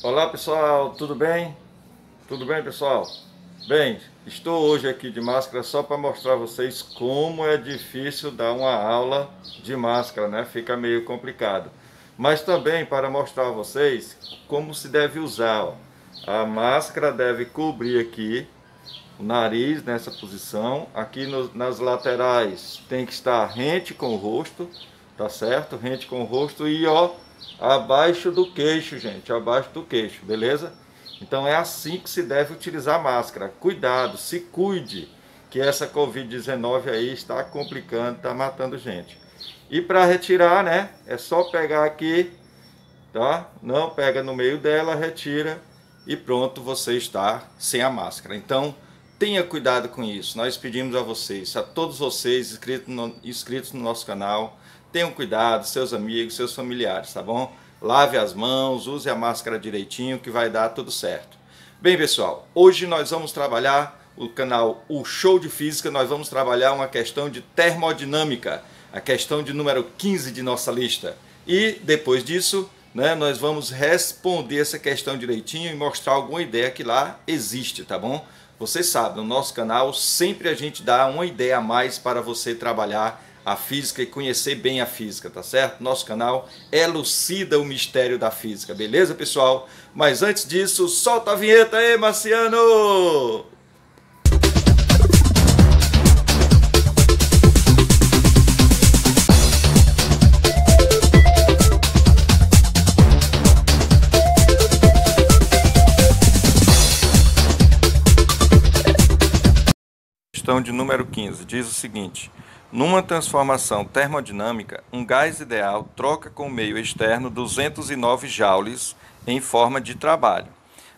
Olá pessoal, tudo bem? Tudo bem pessoal? Bem, estou hoje aqui de máscara só para mostrar a vocês como é difícil dar uma aula de máscara, né? Fica meio complicado. Mas também para mostrar a vocês como se deve usar. Ó. A máscara deve cobrir aqui o nariz nessa posição. Aqui no, nas laterais tem que estar rente com o rosto, tá certo? Rente com o rosto e ó, abaixo do queixo, gente, abaixo do queixo, beleza? Então é assim que se deve utilizar máscara. Cuidado, se cuide, que essa Covid-19 aí está complicando, está matando gente. E para retirar, né, é só pegar aqui, tá? Não pega no meio dela, retira e pronto, você está sem a máscara. Então, tenha cuidado com isso. Nós pedimos a vocês, a todos vocês inscritos no, inscritos no nosso canal, Tenham cuidado, seus amigos, seus familiares, tá bom? Lave as mãos, use a máscara direitinho que vai dar tudo certo. Bem, pessoal, hoje nós vamos trabalhar o canal O Show de Física, nós vamos trabalhar uma questão de termodinâmica, a questão de número 15 de nossa lista. E depois disso, né, nós vamos responder essa questão direitinho e mostrar alguma ideia que lá existe, tá bom? Você sabe, no nosso canal sempre a gente dá uma ideia a mais para você trabalhar a física e conhecer bem a física, tá certo? Nosso canal elucida o mistério da física, beleza, pessoal? Mas antes disso, solta a vinheta aí, Marciano! Questão de número 15 diz o seguinte: numa transformação termodinâmica, um gás ideal troca com o meio externo 209 joules em forma de trabalho.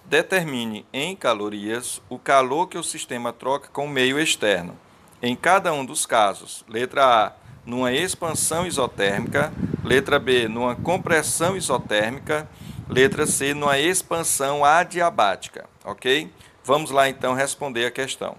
Determine em calorias o calor que o sistema troca com o meio externo. Em cada um dos casos, letra A, numa expansão isotérmica, letra B, numa compressão isotérmica, letra C, numa expansão adiabática, ok? Vamos lá então responder a questão.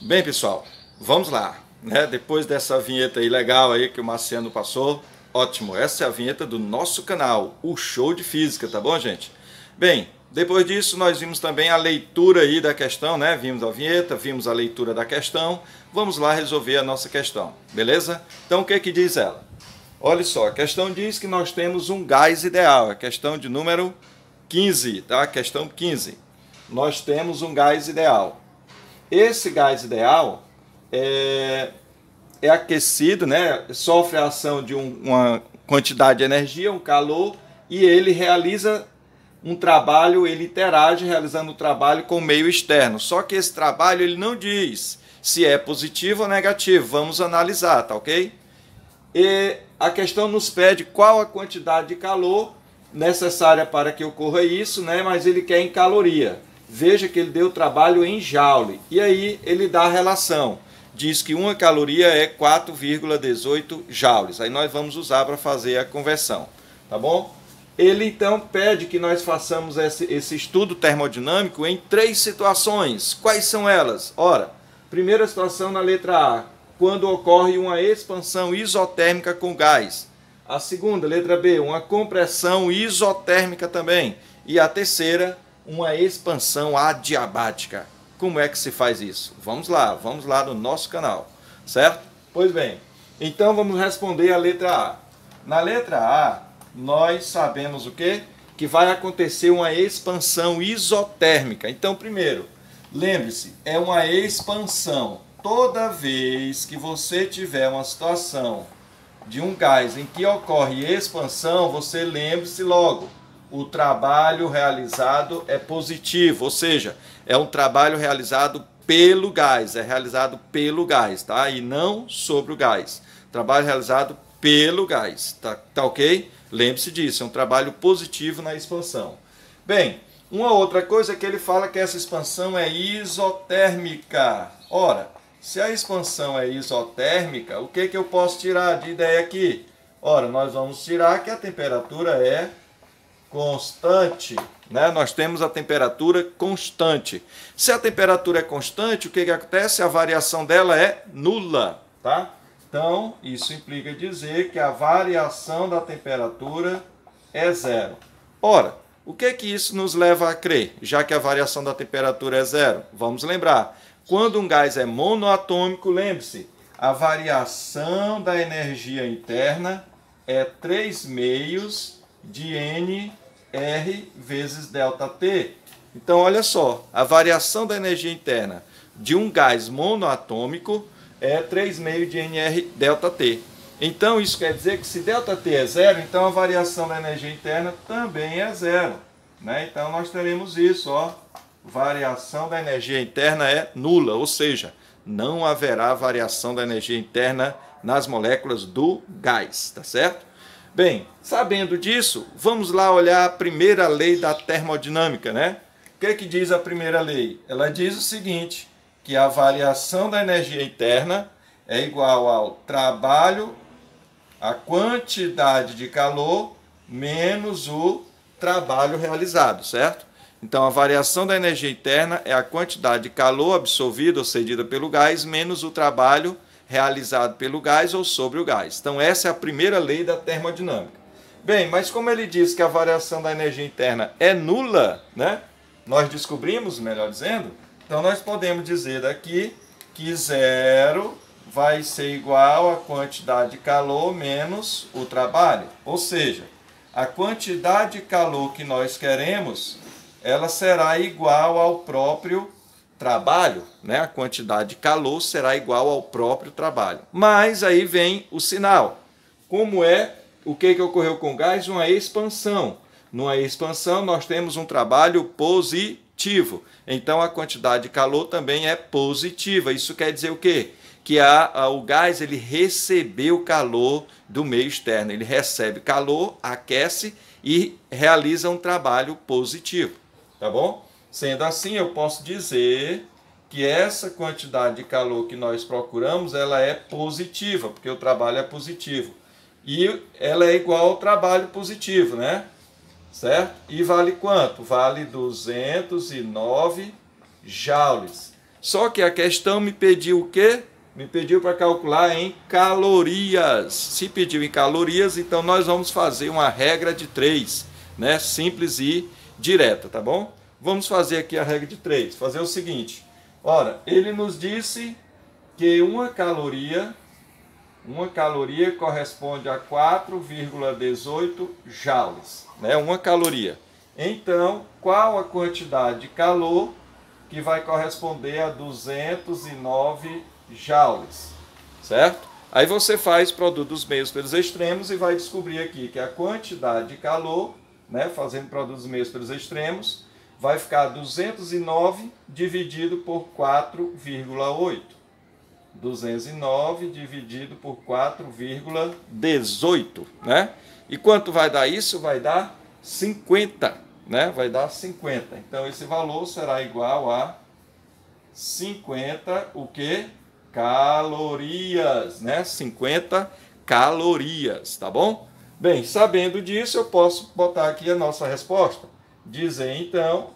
Bem, pessoal, Vamos lá, né? Depois dessa vinheta aí legal aí que o Marciano passou, ótimo. Essa é a vinheta do nosso canal, o Show de Física, tá bom, gente? Bem, depois disso nós vimos também a leitura aí da questão, né? Vimos a vinheta, vimos a leitura da questão. Vamos lá resolver a nossa questão, beleza? Então o que é que diz ela? Olha só, a questão diz que nós temos um gás ideal, a questão de número 15, tá? Questão 15. Nós temos um gás ideal. Esse gás ideal, é, é aquecido, né? sofre a ação de um, uma quantidade de energia, um calor, e ele realiza um trabalho, ele interage realizando o um trabalho com o meio externo. Só que esse trabalho ele não diz se é positivo ou negativo. Vamos analisar, tá ok? E a questão nos pede qual a quantidade de calor necessária para que ocorra isso, né? Mas ele quer em caloria. Veja que ele deu trabalho em joule. E aí ele dá a relação diz que uma caloria é 4,18 joules. Aí nós vamos usar para fazer a conversão, tá bom? Ele então pede que nós façamos esse, esse estudo termodinâmico em três situações. Quais são elas? Ora, primeira situação na letra A, quando ocorre uma expansão isotérmica com gás. A segunda, letra B, uma compressão isotérmica também. E a terceira, uma expansão adiabática. Como é que se faz isso? Vamos lá, vamos lá no nosso canal, certo? Pois bem, então vamos responder a letra A. Na letra A, nós sabemos o quê? Que vai acontecer uma expansão isotérmica. Então, primeiro, lembre-se, é uma expansão. Toda vez que você tiver uma situação de um gás em que ocorre expansão, você lembre-se logo, o trabalho realizado é positivo, ou seja, é um trabalho realizado pelo gás, é realizado pelo gás, tá? E não sobre o gás. Trabalho realizado pelo gás, tá, tá ok? Lembre-se disso, é um trabalho positivo na expansão. Bem, uma outra coisa é que ele fala que essa expansão é isotérmica. Ora, se a expansão é isotérmica, o que, que eu posso tirar de ideia aqui? Ora, nós vamos tirar que a temperatura é constante, né? Nós temos a temperatura constante. Se a temperatura é constante, o que, que acontece? A variação dela é nula, tá? Então, isso implica dizer que a variação da temperatura é zero. Ora, o que que isso nos leva a crer, já que a variação da temperatura é zero? Vamos lembrar, quando um gás é monoatômico, lembre-se, a variação da energia interna é 3 meios de NR vezes ΔT. Então, olha só, a variação da energia interna de um gás monoatômico é 3 meios de NR ΔT. Então, isso quer dizer que se ΔT é zero, então a variação da energia interna também é zero. Né? Então, nós teremos isso, ó, variação da energia interna é nula, ou seja, não haverá variação da energia interna nas moléculas do gás, tá certo? Bem, sabendo disso, vamos lá olhar a primeira lei da termodinâmica, né? O que, é que diz a primeira lei? Ela diz o seguinte, que a variação da energia interna é igual ao trabalho, a quantidade de calor, menos o trabalho realizado, certo? Então, a variação da energia interna é a quantidade de calor absorvido ou cedida pelo gás menos o trabalho realizado pelo gás ou sobre o gás. Então, essa é a primeira lei da termodinâmica. Bem, mas como ele diz que a variação da energia interna é nula, né? Nós descobrimos, melhor dizendo, então nós podemos dizer daqui que zero vai ser igual a quantidade de calor menos o trabalho. Ou seja, a quantidade de calor que nós queremos ela será igual ao próprio trabalho, né? A quantidade de calor será igual ao próprio trabalho. Mas aí vem o sinal. Como é o que, que ocorreu com o gás? Uma expansão. Numa expansão, nós temos um trabalho positivo. Então, a quantidade de calor também é positiva. Isso quer dizer o quê? Que a, a, o gás ele recebeu calor do meio externo. Ele recebe calor, aquece e realiza um trabalho positivo tá bom? Sendo assim, eu posso dizer que essa quantidade de calor que nós procuramos, ela é positiva, porque o trabalho é positivo. E ela é igual ao trabalho positivo, né? Certo? E vale quanto? Vale 209 joules. Só que a questão me pediu o quê? Me pediu para calcular em calorias. Se pediu em calorias, então nós vamos fazer uma regra de 3, né? Simples e direta, tá bom? Vamos fazer aqui a regra de 3. Fazer o seguinte. Ora, ele nos disse que uma caloria, uma caloria corresponde a 4,18 joules, né? Uma caloria. Então, qual a quantidade de calor que vai corresponder a 209 joules, certo? Aí você faz produto dos meios pelos extremos e vai descobrir aqui que a quantidade de calor né, fazendo produtos meios pelos extremos, vai ficar 209 dividido por 4,8. 209 dividido por 4,18, né? E quanto vai dar isso? Vai dar 50, né? Vai dar 50. Então esse valor será igual a 50 o que? Calorias, né? 50 calorias, tá bom? Bem, sabendo disso, eu posso botar aqui a nossa resposta. Dizer então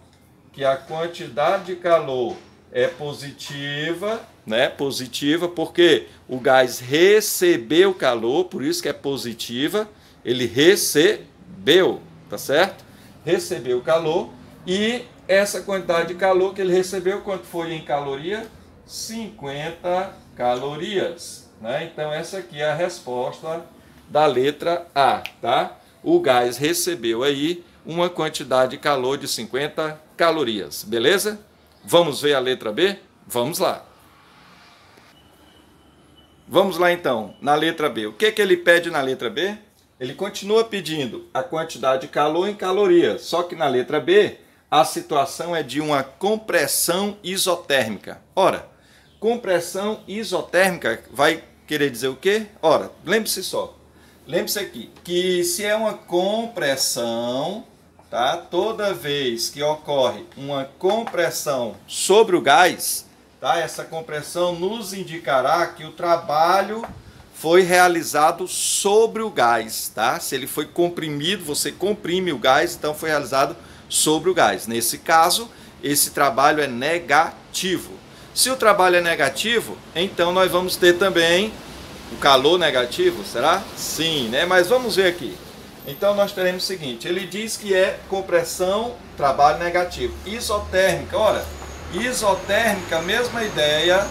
que a quantidade de calor é positiva, né? Positiva porque o gás recebeu calor, por isso que é positiva. Ele recebeu, tá certo? Recebeu calor e essa quantidade de calor que ele recebeu, quanto foi em caloria? 50 calorias, né? Então essa aqui é a resposta da letra A, tá? O gás recebeu aí uma quantidade de calor de 50 calorias, beleza? Vamos ver a letra B? Vamos lá. Vamos lá então, na letra B. O que, que ele pede na letra B? Ele continua pedindo a quantidade de calor em calorias, só que na letra B a situação é de uma compressão isotérmica. Ora, compressão isotérmica vai querer dizer o quê? Ora, lembre-se só, Lembre-se aqui que se é uma compressão, tá? Toda vez que ocorre uma compressão sobre o gás, tá? Essa compressão nos indicará que o trabalho foi realizado sobre o gás, tá? Se ele foi comprimido, você comprime o gás, então foi realizado sobre o gás. Nesse caso, esse trabalho é negativo. Se o trabalho é negativo, então nós vamos ter também o calor negativo, será? Sim, né? Mas vamos ver aqui. Então nós teremos o seguinte, ele diz que é compressão, trabalho negativo. Isotérmica, olha, isotérmica, mesma ideia.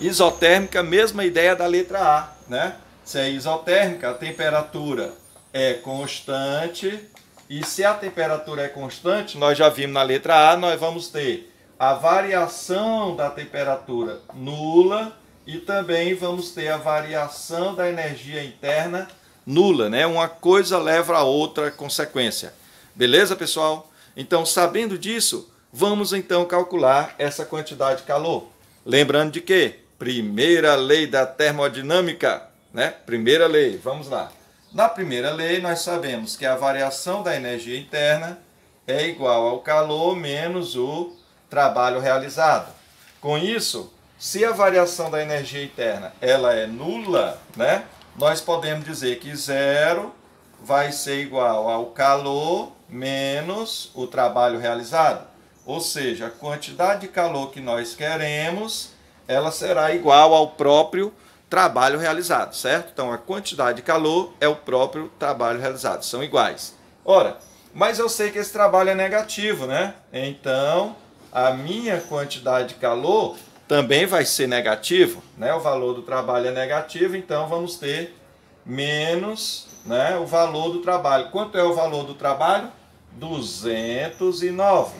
Isotérmica, mesma ideia da letra A, né? Se é isotérmica, a temperatura é constante, e se a temperatura é constante, nós já vimos na letra A, nós vamos ter a variação da temperatura nula e também vamos ter a variação da energia interna nula, né? Uma coisa leva a outra consequência. Beleza, pessoal? Então, sabendo disso, vamos então calcular essa quantidade de calor. Lembrando de que? Primeira lei da termodinâmica, né? Primeira lei, vamos lá. Na primeira lei, nós sabemos que a variação da energia interna é igual ao calor menos o trabalho realizado. Com isso, se a variação da energia interna ela é nula, né, nós podemos dizer que zero vai ser igual ao calor menos o trabalho realizado. Ou seja, a quantidade de calor que nós queremos, ela será igual ao próprio trabalho realizado, certo? Então, a quantidade de calor é o próprio trabalho realizado, são iguais. Ora, mas eu sei que esse trabalho é negativo, né? Então, a minha quantidade de calor também vai ser negativo, né? O valor do trabalho é negativo, então vamos ter menos, né, o valor do trabalho. Quanto é o valor do trabalho? 209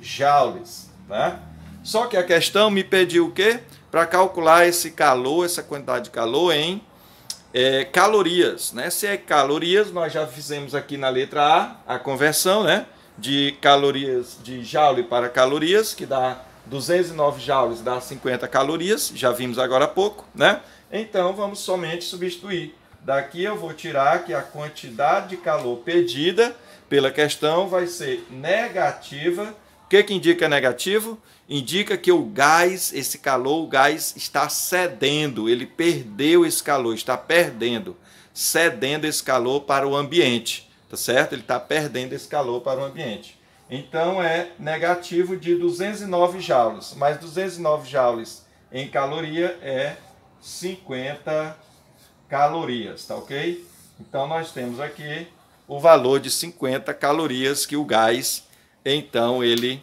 joules, né? Só que a questão me pediu o quê? Para calcular esse calor, essa quantidade de calor em é, calorias, né? Se é calorias, nós já fizemos aqui na letra A a conversão, né? De calorias de joule para calorias, que dá 209 joules dá 50 calorias, já vimos agora há pouco, né? Então vamos somente substituir. Daqui eu vou tirar que a quantidade de calor pedida pela questão vai ser negativa. O que, que indica negativo? Indica que o gás, esse calor, o gás está cedendo, ele perdeu esse calor, está perdendo, cedendo esse calor para o ambiente, tá certo? Ele está perdendo esse calor para o ambiente. Então é negativo de 209 joules, mas 209 joules em caloria é 50 calorias, tá ok? Então nós temos aqui o valor de 50 calorias que o gás, então ele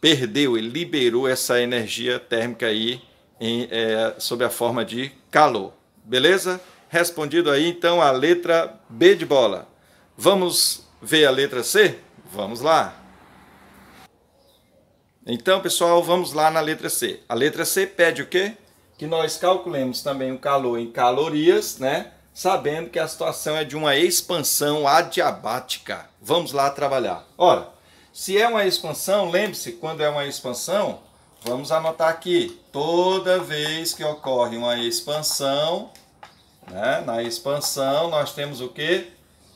perdeu, ele liberou essa energia térmica aí em, é, sob a forma de calor. Beleza? Respondido aí então a letra B de bola. Vamos ver a letra C? Vamos lá. Então, pessoal, vamos lá na letra C. A letra C pede o quê? Que nós calculemos também o calor em calorias, né? Sabendo que a situação é de uma expansão adiabática. Vamos lá trabalhar. Ora, se é uma expansão, lembre-se, quando é uma expansão, vamos anotar aqui. Toda vez que ocorre uma expansão, né? na expansão nós temos o quê?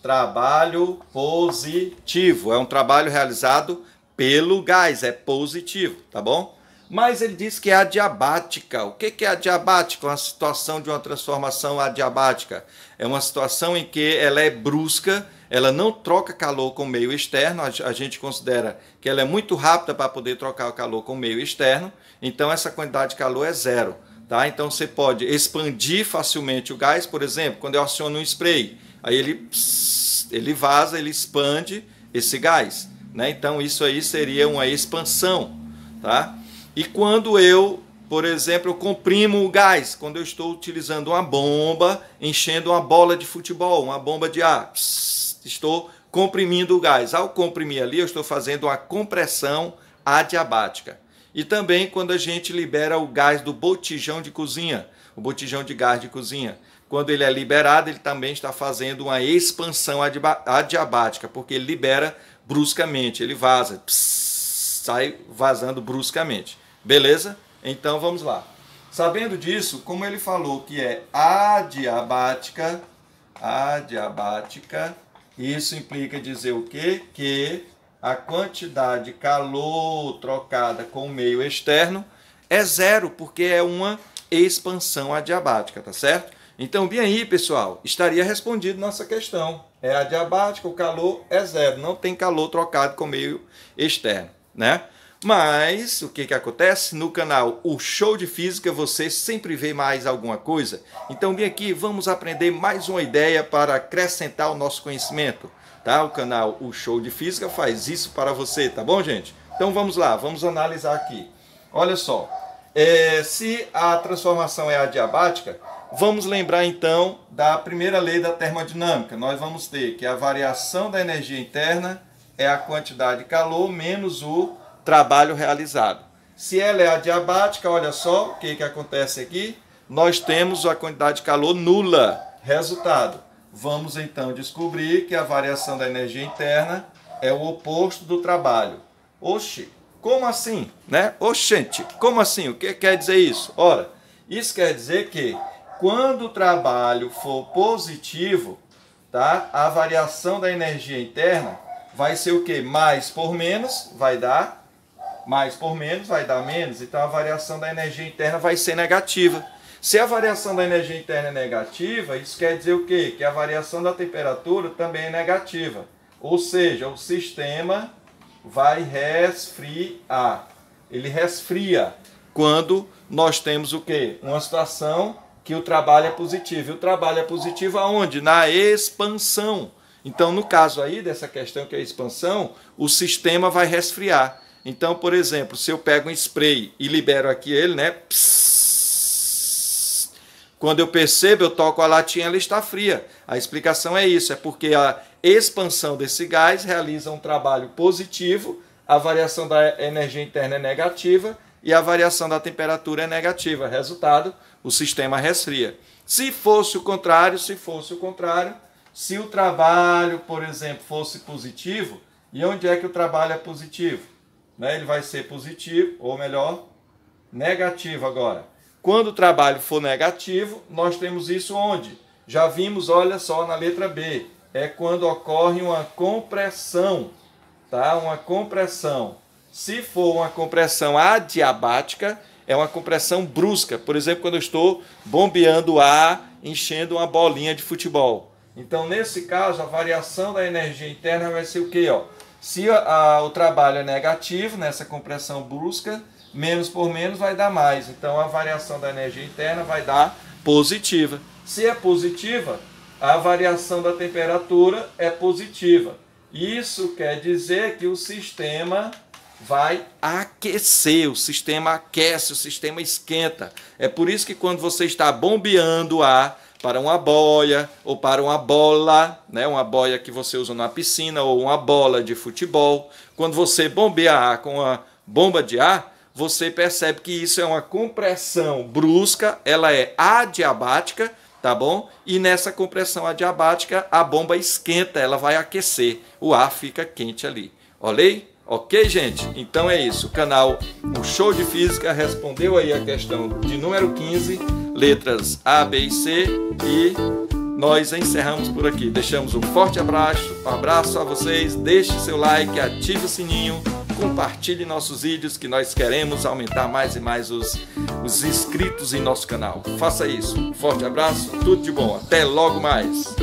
Trabalho positivo. É um trabalho realizado pelo gás, é positivo, tá bom? Mas ele diz que é adiabática. O que é adiabática? Uma situação de uma transformação adiabática. É uma situação em que ela é brusca, ela não troca calor com o meio externo, a gente considera que ela é muito rápida para poder trocar o calor com o meio externo, então essa quantidade de calor é zero. Tá? Então você pode expandir facilmente o gás, por exemplo, quando eu aciono um spray, aí ele, ele vaza, ele expande esse gás. Né? Então isso aí seria uma expansão. Tá? E quando eu, por exemplo, eu comprimo o gás, quando eu estou utilizando uma bomba, enchendo uma bola de futebol, uma bomba de ar, estou comprimindo o gás. Ao comprimir ali, eu estou fazendo uma compressão adiabática. E também quando a gente libera o gás do botijão de cozinha, o botijão de gás de cozinha. Quando ele é liberado, ele também está fazendo uma expansão adiabática, porque ele libera bruscamente, ele vaza, pss, sai vazando bruscamente. Beleza? Então vamos lá. Sabendo disso, como ele falou que é adiabática, adiabática, isso implica dizer o quê? Que a quantidade de calor trocada com o meio externo é zero, porque é uma expansão adiabática, tá certo? Então, bem aí, pessoal, estaria respondido nossa questão. É adiabática, o calor é zero, não tem calor trocado com meio externo, né? Mas o que, que acontece? No canal O Show de Física você sempre vê mais alguma coisa. Então vem aqui, vamos aprender mais uma ideia para acrescentar o nosso conhecimento. Tá? O canal O Show de Física faz isso para você, tá bom, gente? Então vamos lá, vamos analisar aqui. Olha só, é, se a transformação é adiabática, vamos lembrar então da primeira lei da termodinâmica. Nós vamos ter que a variação da energia interna é a quantidade de calor menos o trabalho realizado. Se ela é adiabática, olha só o que, que acontece aqui. Nós temos a quantidade de calor nula. Resultado. Vamos então descobrir que a variação da energia interna é o oposto do trabalho. Oxe, como assim? Né? Oxente, como assim? O que quer dizer isso? Ora, isso quer dizer que quando o trabalho for positivo, tá? a variação da energia interna vai ser o que? Mais por menos vai dar mais por menos vai dar menos, então a variação da energia interna vai ser negativa. Se a variação da energia interna é negativa, isso quer dizer o quê? Que a variação da temperatura também é negativa. Ou seja, o sistema vai resfriar. Ele resfria quando nós temos o quê? Uma situação que o trabalho é positivo. E o trabalho é positivo aonde? Na expansão. Então, no caso aí dessa questão que é a expansão, o sistema vai resfriar. Então, por exemplo, se eu pego um spray e libero aqui ele, né? Psss, quando eu percebo, eu toco a latinha, ela está fria. A explicação é isso, é porque a expansão desse gás realiza um trabalho positivo, a variação da energia interna é negativa e a variação da temperatura é negativa. Resultado, o sistema resfria. Se fosse o contrário, se fosse o contrário, se o trabalho, por exemplo, fosse positivo, e onde é que o trabalho é positivo? né, ele vai ser positivo, ou melhor, negativo agora. Quando o trabalho for negativo, nós temos isso onde? Já vimos, olha só, na letra B. É quando ocorre uma compressão, tá? Uma compressão. Se for uma compressão adiabática, é uma compressão brusca. Por exemplo, quando eu estou bombeando ar, enchendo uma bolinha de futebol. Então, nesse caso, a variação da energia interna vai ser o quê? Ó? Se a, a, o trabalho é negativo, nessa compressão brusca, menos por menos vai dar mais. Então a variação da energia interna vai dar positiva. Se é positiva, a variação da temperatura é positiva. Isso quer dizer que o sistema vai aquecer, o sistema aquece, o sistema esquenta. É por isso que quando você está bombeando ar, para uma boia ou para uma bola, né? uma boia que você usa na piscina ou uma bola de futebol. Quando você bombeia ar com uma bomba de ar, você percebe que isso é uma compressão brusca, ela é adiabática, tá bom? E nessa compressão adiabática, a bomba esquenta, ela vai aquecer, o ar fica quente ali. Olhei? Ok, gente? Então é isso. O canal O Show de Física respondeu aí a questão de número 15 letras A, B e C e nós encerramos por aqui. Deixamos um forte abraço, um abraço a vocês, deixe seu like, ative o sininho, compartilhe nossos vídeos que nós queremos aumentar mais e mais os, os inscritos em nosso canal. Faça isso. Um forte abraço, tudo de bom. Até logo mais.